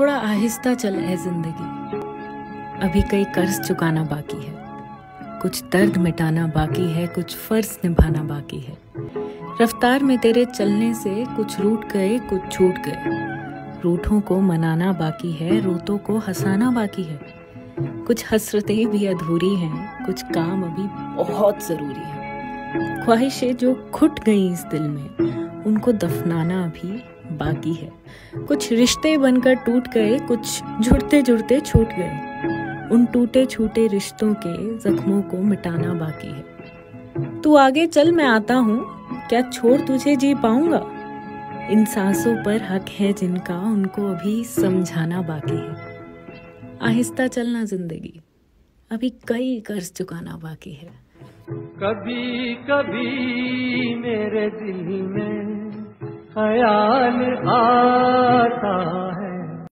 थोड़ा आहिस्ता चल है ज़िंदगी। अभी कई कर्ज चुकाना बाकी है। कुछ दर्द मिटाना बाकी है, कुछ फ़र्ज़ निभाना बाकी है। रफ्तार में तेरे चलने से कुछ रूट गए, कुछ छूट गए। रूठों को मनाना बाकी है, रोतों को हंसाना बाकी है। कुछ हसरतें भी अधूरी हैं, कुछ काम अभी बहुत ज़रूरी है। ख्वाहिशें जो खुट गई इस दिल में, उनको दफनाना अभी बाकी है। कुछ रिश्ते बनकर टूट गए, कुछ जुड़ते जुड़ते छूट गए। उन टूटे छूटे रिश्तों के जख्मों को मिटाना बाकी है। तू आगे चल, मैं आता हूँ। क्या छोड़ तुझे जी पाऊँगा? इन सांसों पर हक है जिनका, उनको अभी समझाना बाकी है। आहिस्ता चलना ज़िंदगी। अभी कई कर्ज चुकाना बाकी है। कभी कभी मेरे दिल में मात